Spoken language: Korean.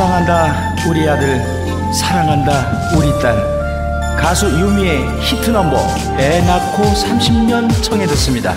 사랑한다 우리 아들. 사랑한다 우리 딸. 가수 유미의 히트 넘버 애 낳고 30년 청해 듣습니다.